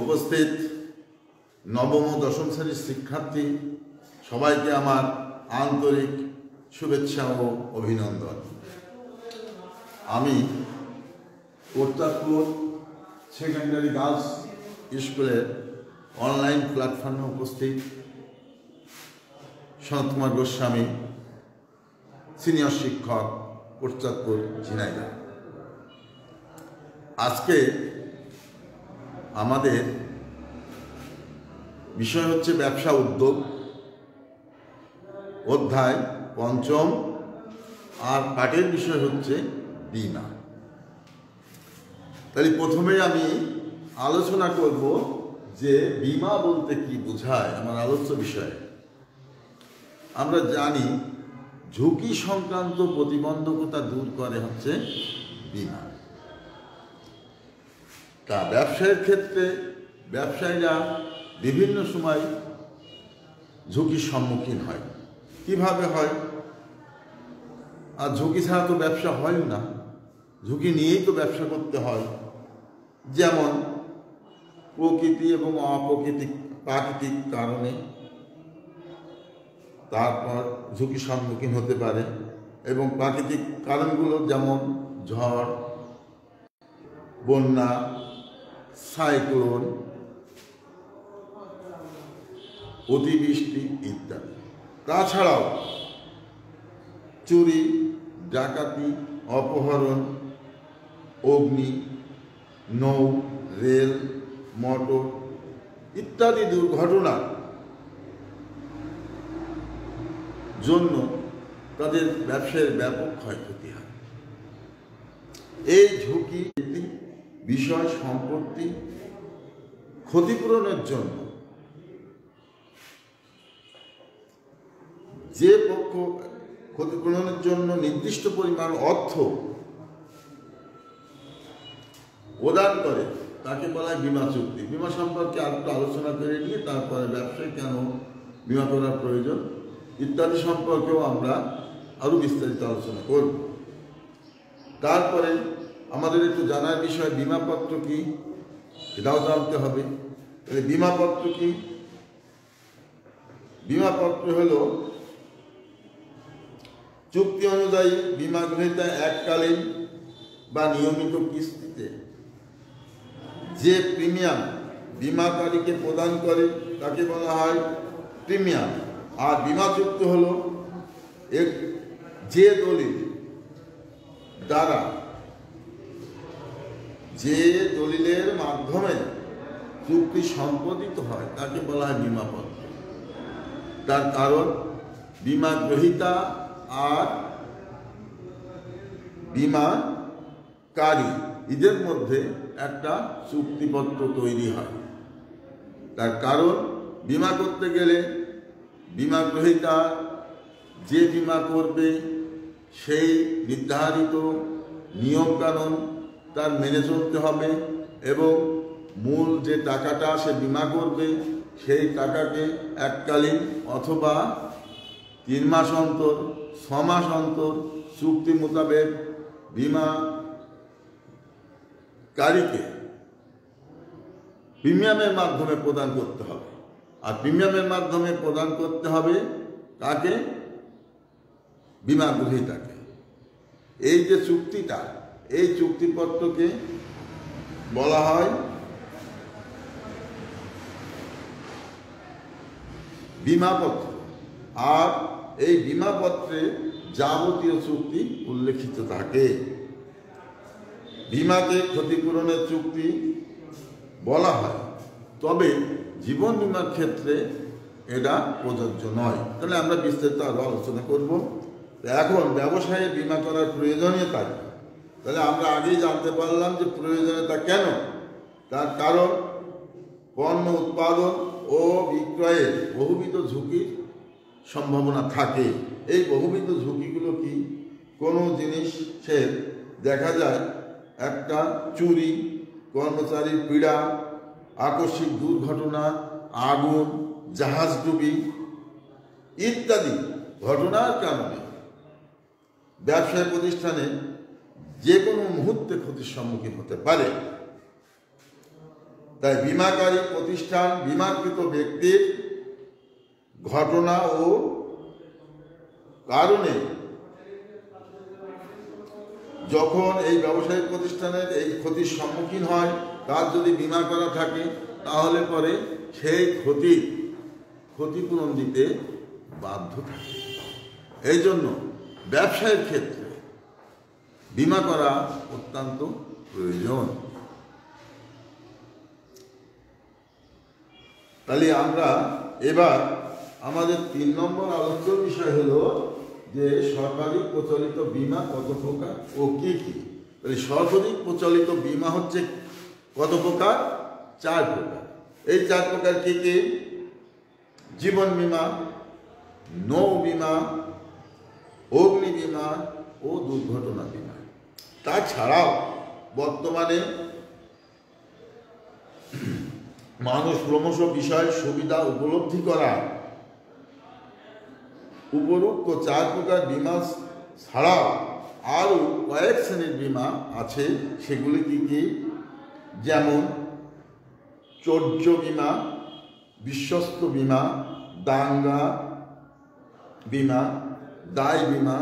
উপস্থিত নবম ও দশম শ্রেণির শিক্ষার্থী, সবাইকে আমার আন্তরিক শুভেচ্ছা ও অভিনন্দন। আমি কর্তারপুর সেকেন্ডারি গার্লস স্কুলের অনলাইন প্ল্যাটফর্মে উপস্থিত সনত কুমার গোস্বামী সিনিয়র শিক্ষক কোটচাঁদপুর ঝিনাইদহ। আজকে আমাদের বিষয় হচ্ছে ব্যবসা উদ্যোগ, অধ্যায় পঞ্চম, আর পাঠের বিষয় হচ্ছে বিমা তাহলে প্রথমে আমি আলোচনা করব যে বিমা বলতে কি বোঝায় আমার আলোচ্য বিষয়ে। আমরা জানি ঝুঁকি সংক্রান্ত প্রতিবন্ধকতা দূর করে হচ্ছে বিমা তা ব্যবসায়ের ক্ষেত্রে ব্যবসায়ীরা বিভিন্ন সময় ঝুঁকির সম্মুখীন হয়। কীভাবে হয়? আর ঝুঁকি ছাড়া তো ব্যবসা হয় না। ঝুঁকি নিয়েই তো ব্যবসা করতে হয়। যেমন প্রকৃতি এবং অপ্রকৃতিক, প্রাকৃতিক কারণে তারপর ঝুঁকি সম্মুখীন হতে পারে এবং প্রাকৃতিক কারণগুলো যেমন ঝড়, বন্যা সাইক্লোন, অতিবৃষ্টি ইত্যাদি। তাছাড়াও চুরি, ডাকাতি, অপহরণ, অগ্নি, নৌ, রেল, মোটর ইত্যাদি দুর্ঘটনা জন্য তাদের ব্যবসায়ের ব্যাপক ক্ষয়ক্ষতি হয়। এই ঝুঁকি বিষয় সম্পত্তি ক্ষতিপূরণের জন্য যে পক্ষ ক্ষতিপূরণের জন্য নির্দিষ্ট পরিমাণ অর্থ প্রদান করে, তাকে বলা হয় বিমা চুক্তি। বিমা সম্পর্কে আর একটু আলোচনা করে নিয়ে তারপরে ব্যবসায় কেন বিমা করার প্রয়োজন ইত্যাদি সম্পর্কেও আমরা আরও বিস্তারিত আলোচনা করব। তারপরে আমাদের একটু জানার বিষয়, বিমাপত্র কি? এটাও জানতে হবে। তাহলে বিমাপত্র কি? বিমাপত্র হল, চুক্তি অনুযায়ী বিমা গ্রহীতা এককালীন বা নিয়মিত কিস্তিতে। যে প্রিমিয়াম বিমাকারীকে প্রদান করে, তাকে বলা হয় প্রিমিয়াম। আর বিমা চুক্তি হলো, এক যে দলিল দ্বারা যে দলিলের মাধ্যমে চুক্তি সম্পাদিত হয়, তাকে বলা হয় বিমাপত্র। তার কারণ, বিমা গ্রহীতা আর বিমাকারী, এদের মধ্যে একটা চুক্তিপত্র তৈরি হয়। তার কারণ, বিমা করতে গেলে বিমা গ্রহীতা যে বিমা করবে, সেই নির্ধারিত নিয়মকানুন তার মেনে চলতে হবে এবং মূল যে টাকাটা সে বিমা করবে, সেই টাকাকে এককালীন অথবা তিন মাস অন্তর, ছ মাস অন্তর চুক্তি মোতাবেক বিমা কারীকে প্রিমিয়ামের মাধ্যমে প্রদান করতে হবে। আর প্রিমিয়ামের মাধ্যমে প্রদান করতে হবে কাকে? বিমা গ্রহীতাকে এই যে চুক্তিটা এই চুক্তিপত্রকে বলা হয় বিমাপত্র। আর এই বিমাপত্রে যাবতীয় চুক্তি উল্লেখিত থাকে। বিমাকে ক্ষতিপূরণের চুক্তি বলা হয়। তবে জীবন বিমার ক্ষেত্রে এটা প্রযোজ্য নয়। তাহলে আমরা বিস্তারিত আরও আলোচনা করব। এখন ব্যবসায়ে বিমা করার প্রয়োজনীয়তা তাহলে আমরা আগেই জানতে পারলাম যে প্রয়োজনীয়তা কেন? তার কারণ, পণ্য উৎপাদন ও বিক্রয়ের বহুবিধ ঝুঁকির সম্ভাবনা থাকে। এই বহুবিধ ঝুঁকিগুলো কি? কোনো জিনিসের দেখা যায় একটা চুরি, কর্মচারীর পীড়া, আকস্মিক দুর্ঘটনা, আগুন, জাহাজ ডুবি ইত্যাদি ঘটনার কারণে ব্যবসায় প্রতিষ্ঠানে যে কোনো মুহূর্তে ক্ষতির সম্মুখীন হতে পারে। তাই বিমাকারী প্রতিষ্ঠান, বিমাকৃত ব্যক্তির ঘটনা ও কারণে যখন এই ব্যবসায়িক প্রতিষ্ঠানের এই ক্ষতির সম্মুখীন হয়, তার যদি বিমা করা থাকে, তাহলে পরে সেই ক্ষতি ক্ষতিপূরণ দিতে বাধ্য থাকে। এই জন্য ব্যবসায়ের ক্ষেত্রে বিমা করা অত্যন্ত প্রয়োজন। তাহলে আমরা এবার আমাদের তিন নম্বর আলোচ্য বিষয় হলো যে সরকারি প্রচলিত বীমা কত প্রকার ও কি কি? তাহলে সর্বাধিক প্রচলিত বীমা হচ্ছে কত প্রকার? চার প্রকার। এই চার প্রকার কি কি? জীবন বীমা, নৌ বিমা, অগ্নি বিমা ও দুর্ঘটনা বীমা। তাছাড়াও বর্তমানে মানুষ ক্রমশ বিষয় সুবিধা উপলব্ধি করা, উপরোক্ত চার প্রকার বিমা ছাড়াও আরও কয়েক শ্রেণির বিমা আছে, সেগুলি কি কি? যেমন চৌর্য বিমা, বিশ্বস্ত বিমা, দাঙ্গা বিমা, দায় বিমা,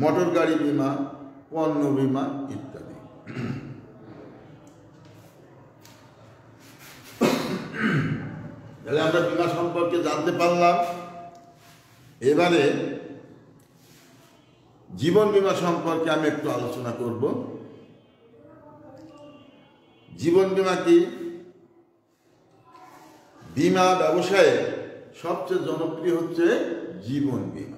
মোটর গাড়ি বিমা পণ্য বিমা ইত্যাদি। তাহলে আমরা বিমা সম্পর্কে জানতে পারলাম। এবারে জীবন বিমা সম্পর্কে আমি একটু আলোচনা করব। জীবন বিমা কি? বিমা ব্যবসায়ে সবচেয়ে জনপ্রিয় হচ্ছে জীবন বিমা।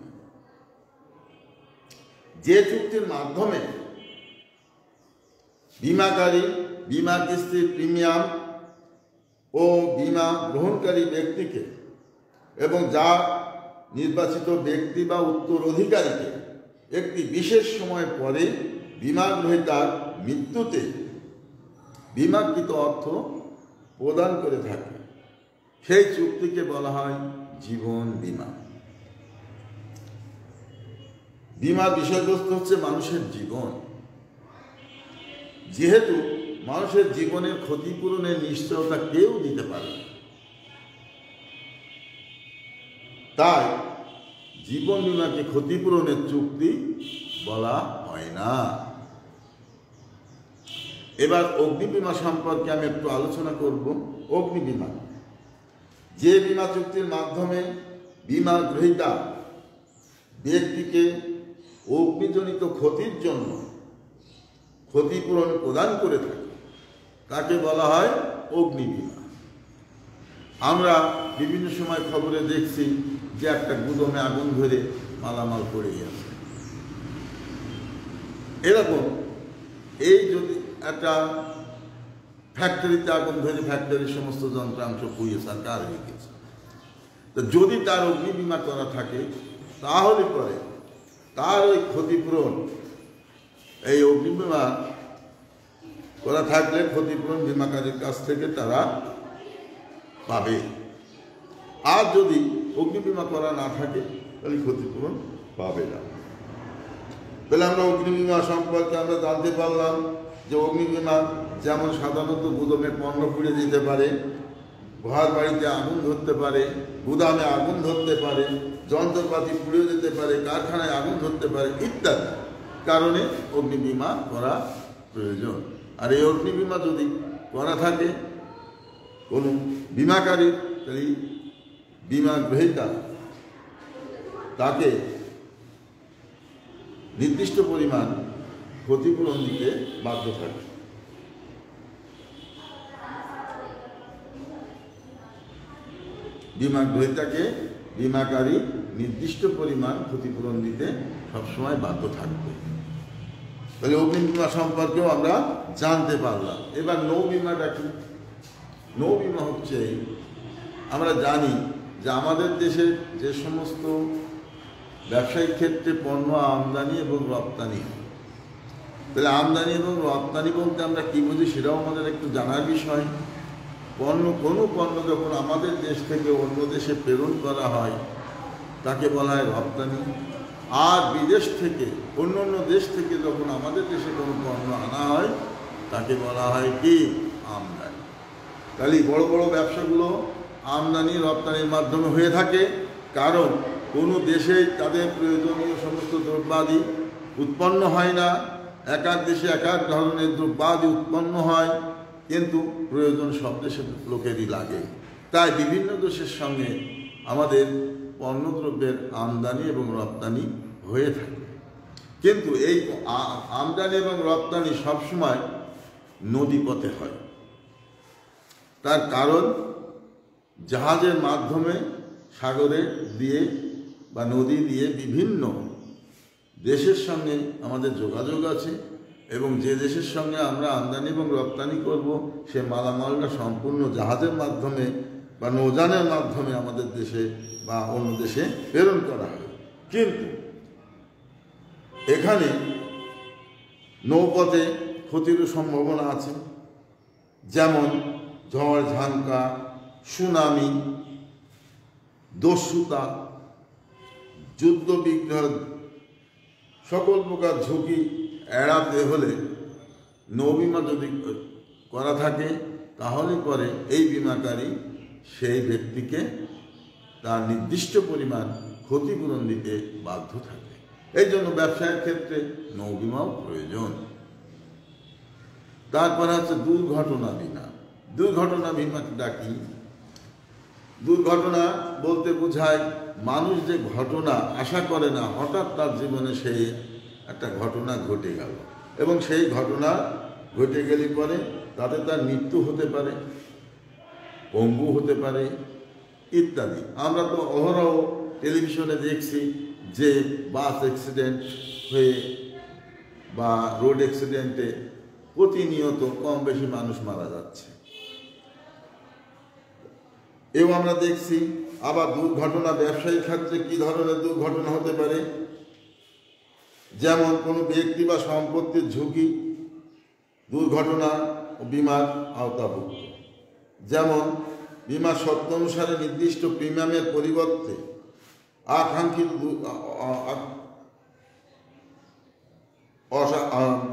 যে চুক্তির মাধ্যমে বিমাকারী, বিমা কিস্তির প্রিমিয়াম ও বিমা গ্রহণকারী ব্যক্তিকে এবং যা নির্বাচিত ব্যক্তি বা উত্তরাধিকারীকে একটি বিশেষ সময় পরে বিমা গ্রহীতার মৃত্যুতে বিমাকৃত অর্থ প্রদান করে থাকে। সেই চুক্তিকে বলা হয় জীবন বিমা। বিমার বিষয়বস্তু হচ্ছে মানুষের জীবন। যেহেতু মানুষের জীবনের ক্ষতিপূরণের নিশ্চয়তা কেউ দিতে পারে তাই জীবন বিমাকে ক্ষতিপূরণের চুক্তি বলা হয় না। এবার অগ্নি বিমা সম্পর্কে আমি একটু আলোচনা করব। অগ্নি বিমা যে বিমা চুক্তির মাধ্যমে বিমা গ্রহীতা ব্যক্তিকে অগ্নিজনিত ক্ষতির জন্য ক্ষতিপূরণ প্রদান করে থাকে। তাকে বলা হয়? অগ্নি বিমা আমরা বিভিন্ন সময় খবরে দেখছি যে একটা গুদমে আগুন ধরে মালামাল পড়ে গেছে। এরকম এই যদি একটা ফ্যাক্টরিতে আগুন ধরে ফ্যাক্টরির সমস্ত যন্ত্রাংশ পুড়িয়ে সরকার হয়ে গেছে। তো যদি তার অগ্নি বিমা করা থাকে, তাহলে পরে তার ওই ক্ষতিপূরণ, এই অগ্নি বিমা করা থাকলে ক্ষতিপূরণ বিমাকারীর কাছ থেকে তারা পাবে। আর যদি অগ্নি বিমা করা না থাকে, তাহলে ক্ষতিপূরণ পাবে না। তাহলে আমরা অগ্নি বিমা সম্পর্কে আমরা জানতে পারলাম যে অগ্নি বিমা যেমন সাধারণত গুদমে পণ্য পুড়ে দিতে পারে, ঘর বাড়িতে আগুন ধরতে পারে, গুদামে আগুন ধরতে পারে যন্ত্রপাতি পুড়ে যেতে পারে, কারখানায় আগুন ধরতে পারে ইত্যাদি। কারণে অগ্নি বিমা করা প্রয়োজন। আর এই অগ্নি বিমা যদি করা থাকে, কোনো বিমাকারী, তাহলে বিমা গ্রহীতা, তাকে নির্দিষ্ট পরিমাণ ক্ষতিপূরণ দিতে বাধ্য থাকে। বিমা গ্রহীতাকে বিমাকারী নির্দিষ্ট পরিমাণ ক্ষতিপূরণ দিতে সবসময় বাধ্য থাকবে। তাহলে অগ্নি বিমা সম্পর্কেও আমরা জানতে পারলাম। এবার নৌ বিমাটা কি? নৌ বিমা হচ্ছে, আমরা জানি যে আমাদের দেশে যে সমস্ত ব্যবসায়িক ক্ষেত্রে পণ্য আমদানি এবং রপ্তানি তাহলে আমদানি এবং রপ্তানি বলতে আমরা কী বুঝি সেটাও আমাদের একটু জানার বিষয়। পণ্য কোনো পণ্য যখন আমাদের দেশ থেকে অন্য দেশে প্রেরণ করা হয়, তাকে বলা হয় রপ্তানি। আর বিদেশ থেকে, অন্য অন্য দেশ থেকে যখন আমাদের দেশে কোনো পণ্য আনা হয়, তাকে বলা হয় কি? আমদানি। তাহলে বড় বড় ব্যবসাগুলো আমদানি, রপ্তানির মাধ্যমে হয়ে থাকে। কারণ কোনো দেশে তাদের প্রয়োজনীয় সমস্ত দ্রব্যাদি উৎপন্ন হয় না। এক এক দেশে এক এক ধরনের দ্রব্যাদি উৎপন্ন হয়। কিন্তু প্রয়োজন সব দেশের লোকেরই লাগে। তাই বিভিন্ন দেশের সঙ্গে আমাদের পণ্যদ্রব্যের আমদানি এবং রপ্তানি হয়ে থাকে। কিন্তু এই আমদানি এবং রপ্তানি সবসময় নদীপথে হয়। তার কারণ জাহাজের মাধ্যমে সাগরে দিয়ে বা নদী দিয়ে বিভিন্ন দেশের সঙ্গে আমাদের যোগাযোগ আছে। এবং যে দেশের সঙ্গে আমরা আমদানি এবং রপ্তানি করব, সে মালামালটা সম্পূর্ণ জাহাজের মাধ্যমে বা নৌযানের মাধ্যমে আমাদের দেশে বা অন্য দেশে প্রেরণ করা হয় কিন্তু এখানে নৌপথে ক্ষতিরও সম্ভাবনা আছে, যেমন ঝড় ঝাঙ্কা সুনামি, দস্যুতা যুদ্ধ বিগ্রহ সকল প্রকার ঝুঁকি এড়াতে হলে নৌবিমা যদি করা থাকে, তাহলে পরে এই বিমাকারী সেই ব্যক্তিকে তার নির্দিষ্ট পরিমাণ ক্ষতিপূরণ দিতে বাধ্য থাকে। এই জন্য ব্যবসায়ের ক্ষেত্রে নৌবিমাও প্রয়োজন। তারপরে হচ্ছে দুর্ঘটনা বিমা। দুর্ঘটনা বিমাটা কি? দুর্ঘটনা বলতে বোঝায়, মানুষ যে ঘটনা আশা করে না, হঠাৎ তার জীবনে সেই একটা ঘটনা ঘটে গেল। এবং সেই ঘটনা ঘটে গেলে পরে তাতে তার মৃত্যু হতে পারে, পঙ্গু হতে পারে, ইত্যাদি। আমরা তো অহরহ টেলিভিশনে দেখছি যে বাস অ্যাক্সিডেন্ট হয়ে বা রোড অ্যাক্সিডেন্টে প্রতিনিয়ত কম বেশি মানুষ মারা যাচ্ছে। এও আমরা দেখছি, আবার দুর্ঘটনা ব্যবসায়িক ক্ষেত্রে কি ধরনের দুর্ঘটনা হতে পারে? যেমন কোনো ব্যক্তি বা সম্পত্তির ঝুঁকি, দুর্ঘটনা ও বিমার আওতাভুক্ত। যেমন, বিমা শর্ত অনুসারে নির্দিষ্ট প্রিমিয়ামের পরিবর্তে আকাঙ্ক্ষিত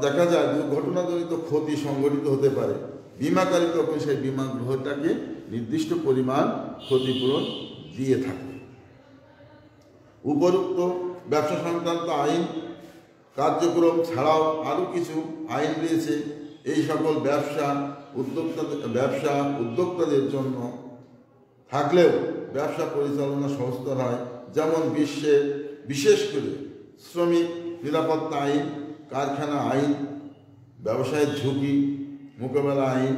দেখা যায় দুর্ঘটনাজনিত ক্ষতি সংঘটিত হতে পারে। বিমাকারী তখন সেই বিমা গ্রহটাকে নির্দিষ্ট পরিমাণ ক্ষতিপূরণ দিয়ে থাকে। উপরুক্ত ব্যবসা সংক্রান্ত আইন কার্যক্রম ছাড়াও আরও কিছু আইন রয়েছে। এই সকল ব্যবসা উদ্যোক্তাদের ব্যবসা উদ্যোক্তাদের জন্য থাকলেও ব্যবসা পরিচালনা সংস্থার হয় যেমন বিশ্বে বিশেষ করে শ্রমিক নিরাপত্তা আইন, কারখানা আইন, ব্যবসায়ের ঝুঁকি, মোকাবেলা আইন,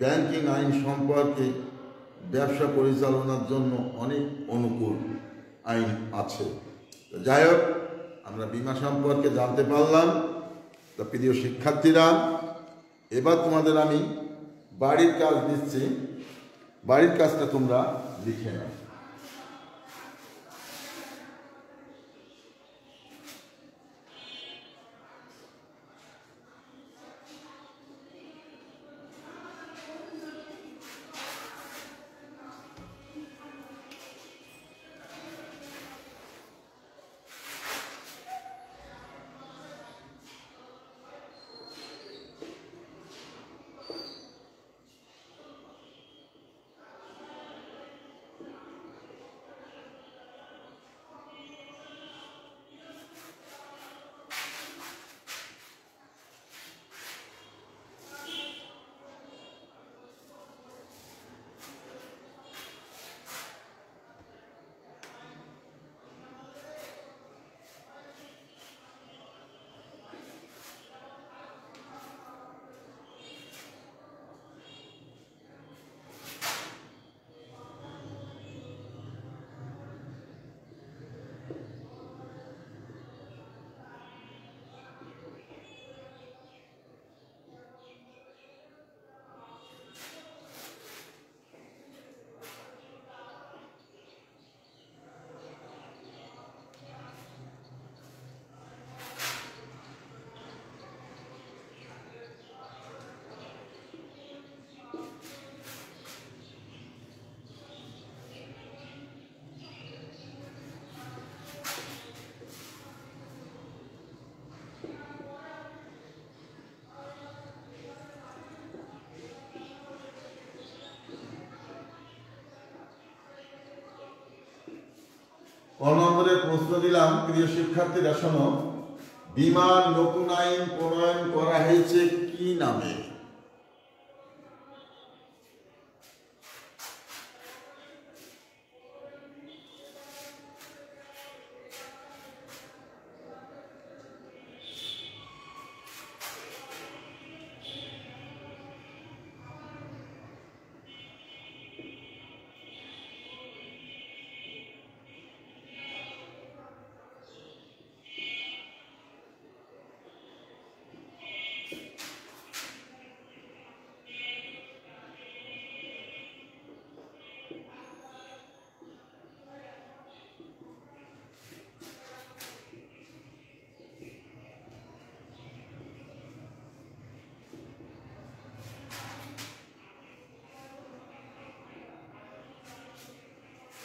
ব্যাংকিং আইন সম্পর্কে ব্যবসা পরিচালনার জন্য অনেক অনুকূল আইন আছে। যাই হোক আমরা বিমা সম্পর্কে জানতে পারলাম। তো প্রিয় শিক্ষার্থীরা, এবার তোমাদের আমি বাড়ির কাজ দিচ্ছি। বাড়ির কাজটা তোমরা লিখে নাও। ক নম্বরে প্রশ্ন দিলাম। প্রিয় শিক্ষার্থীরা, শোনো। বিমান নতুন আইন প্রণয়ন করা হয়েছে কি নামে?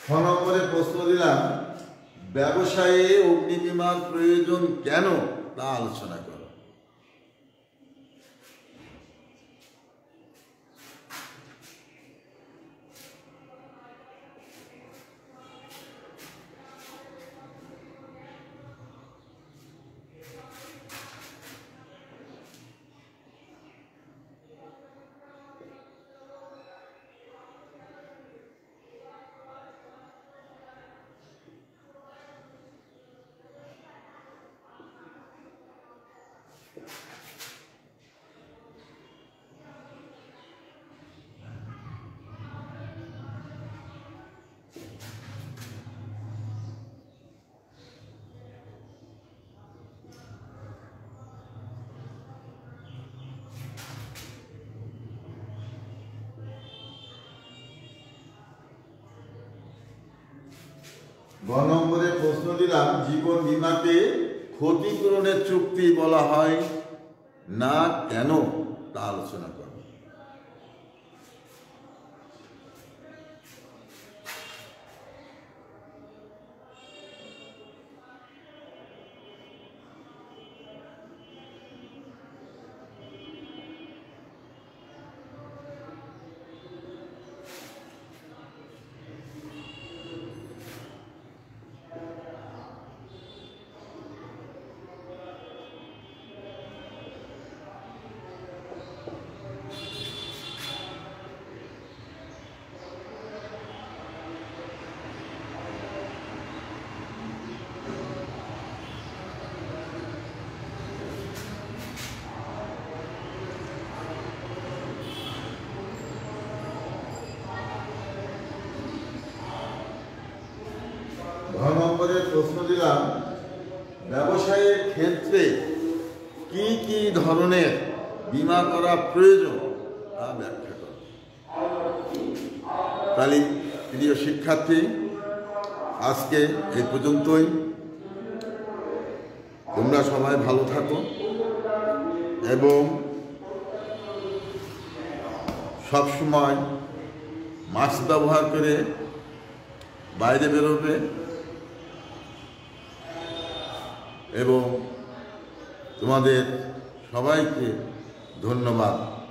ছ নম্বরে প্রশ্ন দিলাম ব্যবসায়ে অগ্নিবীমার প্রয়োজন কেন? তা আলোচনা করো গ নম্বরে প্রশ্ন দিলাম জীবন বিমাতে ক্ষতিপূরণের চুক্তি বলা হয় না কেন? তা আলোচনা করো। নম্বরের প্রশ্ন দিলাম, ব্যবসায়ের ক্ষেত্রে কি কি ধরনের বীমা করা প্রয়োজন তা ব্যাখ্যা করো। তাহলে প্রিয় শিক্ষার্থী, আজকে এই পর্যন্তই। তোমরা সবাই ভালো থাকো এবং সবসময় মাস্ক ব্যবহার করে বাইরে বেরোবে। এবং তোমাদের সবাইকে ধন্যবাদ।